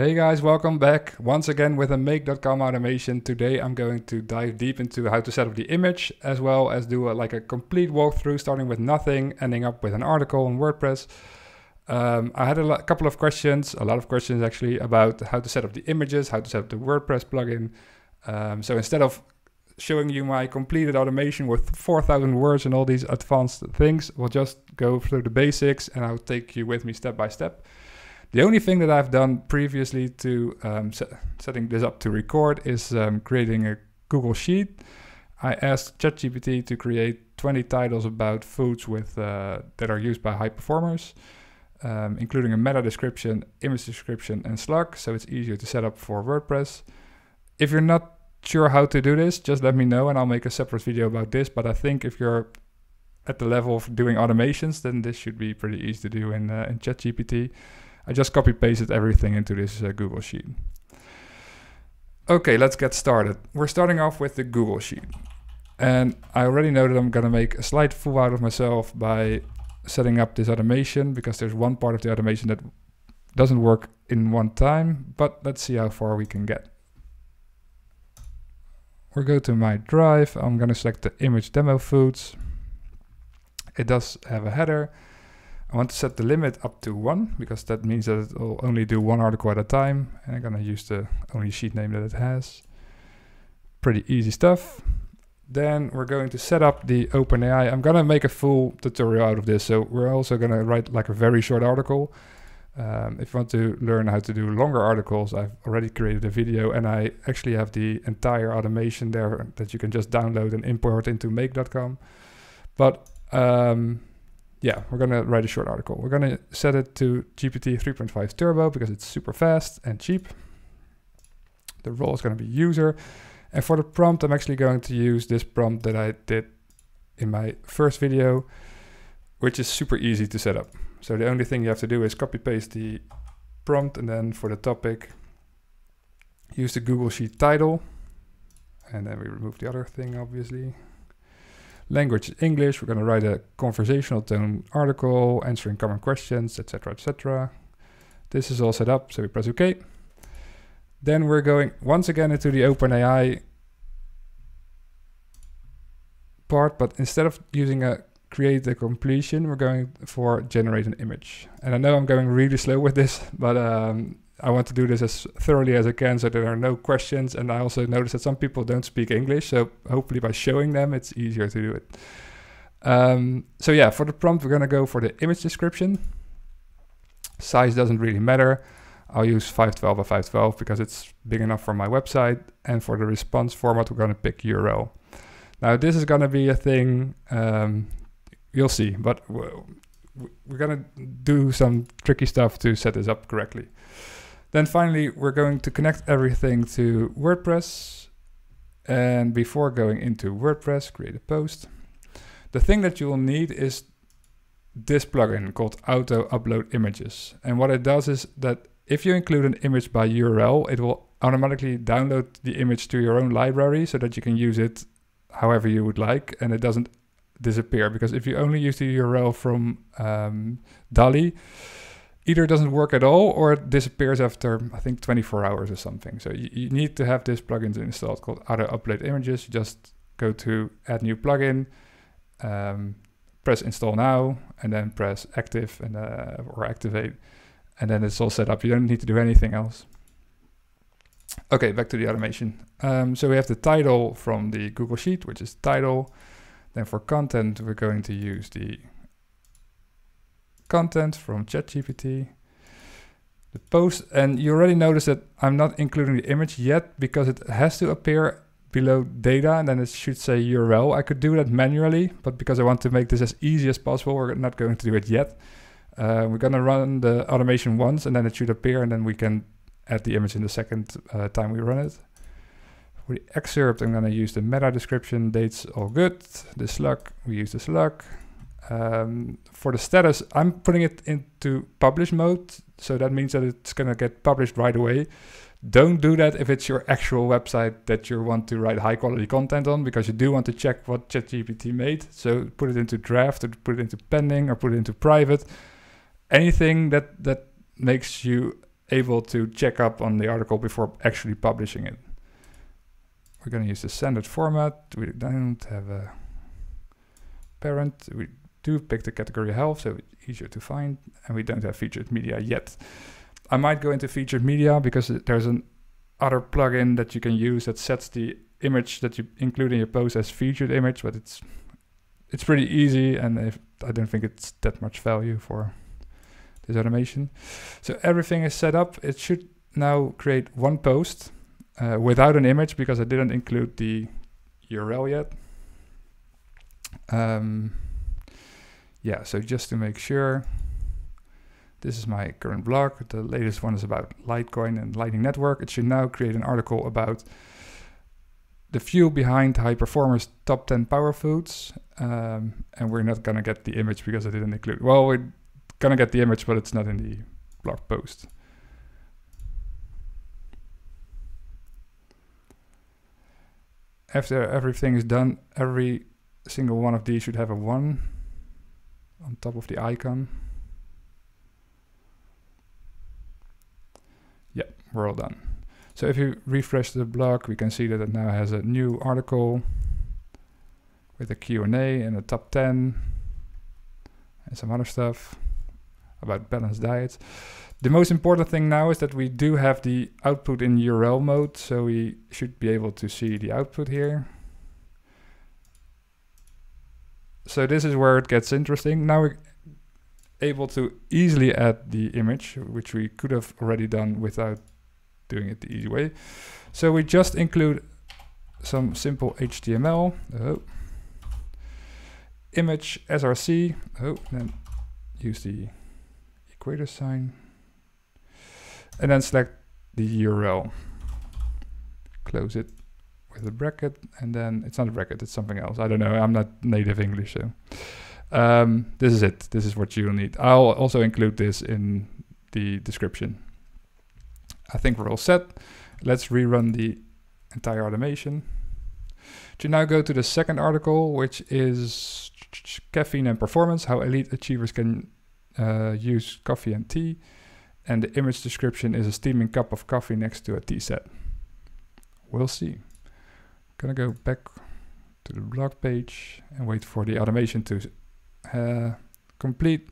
Hey guys, welcome back once again with a make.com automation. Today I'm going to dive deep into how to set up the image as well as do a, like a complete walkthrough starting with nothing, ending up with an article on WordPress. Um, I had a couple of questions, a lot of questions actually, about how to set up the images, how to set up the WordPress plugin. Um, so instead of showing you my completed automation with 4,000 words and all these advanced things, we'll just go through the basics and I'll take you with me step by step. The only thing that I've done previously to um, set, setting this up to record is um, creating a Google Sheet. I asked ChatGPT to create 20 titles about foods with uh, that are used by high performers, um, including a meta description, image description, and slug, so it's easier to set up for WordPress. If you're not sure how to do this, just let me know and I'll make a separate video about this. But I think if you're at the level of doing automations, then this should be pretty easy to do in, uh, in ChatGPT. I just copy pasted everything into this uh, Google Sheet. Okay, let's get started. We're starting off with the Google Sheet. And I already know that I'm gonna make a slight fool out of myself by setting up this automation because there's one part of the automation that doesn't work in one time, but let's see how far we can get. We'll go to my drive. I'm gonna select the image demo foods. It does have a header. I want to set the limit up to one because that means that it will only do one article at a time. And I'm gonna use the only sheet name that it has. Pretty easy stuff. Then we're going to set up the OpenAI. I'm gonna make a full tutorial out of this. So we're also gonna write like a very short article. Um, if you want to learn how to do longer articles, I've already created a video and I actually have the entire automation there that you can just download and import into make.com. But um, yeah, we're gonna write a short article. We're gonna set it to GPT 3.5 Turbo because it's super fast and cheap. The role is gonna be user. And for the prompt, I'm actually going to use this prompt that I did in my first video, which is super easy to set up. So the only thing you have to do is copy paste the prompt and then for the topic, use the Google Sheet title. And then we remove the other thing, obviously. Language is English. We're going to write a conversational tone article, answering common questions, etc., etc. This is all set up, so we press OK. Then we're going once again into the OpenAI part, but instead of using a create a completion, we're going for generate an image. And I know I'm going really slow with this, but um, I want to do this as thoroughly as I can so there are no questions. And I also notice that some people don't speak English, so hopefully by showing them, it's easier to do it. Um, so yeah, for the prompt, we're gonna go for the image description. Size doesn't really matter. I'll use 512 by 512 because it's big enough for my website. And for the response format, we're gonna pick URL. Now this is gonna be a thing, um, you'll see, but we're gonna do some tricky stuff to set this up correctly. Then finally, we're going to connect everything to WordPress. And before going into WordPress, create a post. The thing that you will need is this plugin called Auto Upload Images. And what it does is that if you include an image by URL, it will automatically download the image to your own library so that you can use it however you would like and it doesn't disappear. Because if you only use the URL from um, DALL-E, either doesn't work at all or it disappears after I think 24 hours or something. So you, you need to have this plugin installed called Auto Upload Images. You just go to Add New Plugin, um, press Install Now, and then press Active and uh, or Activate, and then it's all set up. You don't need to do anything else. Okay, back to the automation. Um, so we have the title from the Google Sheet, which is title. Then for content, we're going to use the content from ChatGPT, the post, and you already notice that I'm not including the image yet because it has to appear below data and then it should say URL. I could do that manually, but because I want to make this as easy as possible, we're not going to do it yet. Uh, we're gonna run the automation once and then it should appear and then we can add the image in the second uh, time we run it. For the excerpt, I'm gonna use the meta description, dates all good. The slug, we use the slug. Um, for the status, I'm putting it into publish mode. So that means that it's going to get published right away. Don't do that if it's your actual website that you want to write high quality content on, because you do want to check what ChatGPT made. So put it into draft, or put it into pending, or put it into private. Anything that that makes you able to check up on the article before actually publishing it. We're going to use the standard format. We don't have a parent. We do pick the category health, so it's easier to find. And we don't have featured media yet. I might go into featured media because there's an other plugin that you can use that sets the image that you include in your post as featured image, but it's it's pretty easy and if, I don't think it's that much value for this automation. So everything is set up. It should now create one post uh, without an image because I didn't include the URL yet. Um, yeah, so just to make sure, this is my current blog. The latest one is about Litecoin and Lightning Network. It should now create an article about the fuel behind high performers top 10 power foods. Um, and we're not gonna get the image because I didn't include. Well, we're gonna get the image, but it's not in the blog post. After everything is done, every single one of these should have a one on top of the icon. Yep, we're all done. So if you refresh the blog, we can see that it now has a new article with a Q&A and a top 10 and some other stuff about balanced diets. The most important thing now is that we do have the output in URL mode, so we should be able to see the output here. So this is where it gets interesting. Now we're able to easily add the image, which we could have already done without doing it the easy way. So we just include some simple HTML. Oh. Image src. Oh, then use the equator sign. And then select the URL. Close it with a bracket. And then it's not a bracket, it's something else. I don't know. I'm not native English, so. Um, this is it. This is what you'll need. I'll also include this in the description. I think we're all set. Let's rerun the entire automation. To now go to the second article, which is caffeine and performance, how elite achievers can uh, use coffee and tea. And the image description is a steaming cup of coffee next to a tea set. We'll see. Gonna go back to the blog page and wait for the automation to uh, complete.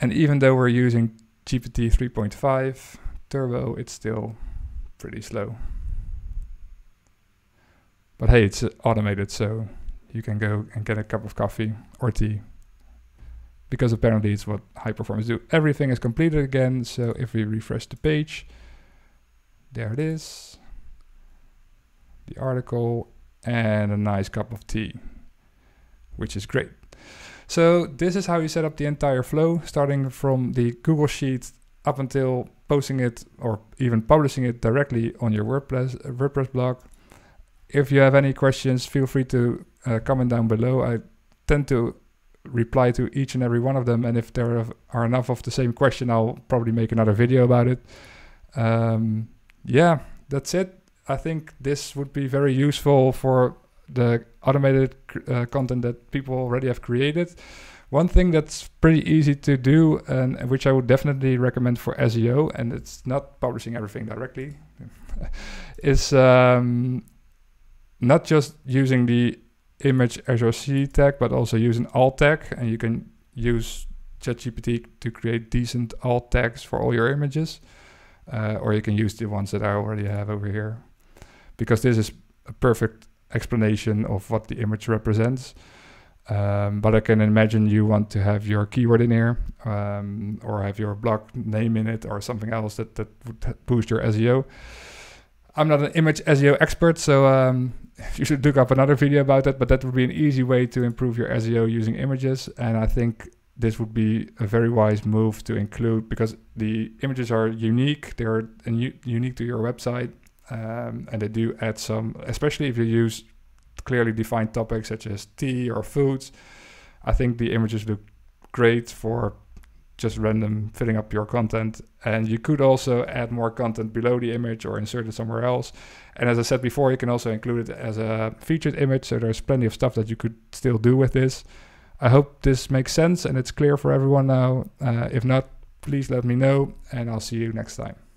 And even though we're using GPT 3.5 Turbo, it's still pretty slow. But hey, it's automated, so you can go and get a cup of coffee or tea. Because apparently it's what high performers do. Everything is completed again, so if we refresh the page, there it is. The article and a nice cup of tea, which is great. So this is how you set up the entire flow, starting from the Google Sheet up until posting it or even publishing it directly on your WordPress WordPress blog. If you have any questions, feel free to uh, comment down below. I tend to reply to each and every one of them, and if there are enough of the same question, I'll probably make another video about it. Um, yeah, that's it. I think this would be very useful for the automated uh, content that people already have created. One thing that's pretty easy to do and which I would definitely recommend for SEO, and it's not publishing everything directly, is um, not just using the image src tag, but also using alt tag, and you can use ChatGPT to create decent alt tags for all your images, uh, or you can use the ones that I already have over here, because this is a perfect explanation of what the image represents. Um, but I can imagine you want to have your keyword in here um, or have your blog name in it or something else that, that would boost your SEO. I'm not an image SEO expert, so um, you should look up another video about that, but that would be an easy way to improve your SEO using images. And I think this would be a very wise move to include because the images are unique, they're unique to your website, um, and they do add some, especially if you use clearly defined topics such as tea or foods. I think the images look great for just random filling up your content. And you could also add more content below the image or insert it somewhere else. And as I said before, you can also include it as a featured image. So there's plenty of stuff that you could still do with this. I hope this makes sense and it's clear for everyone now. Uh, if not, please let me know and I'll see you next time.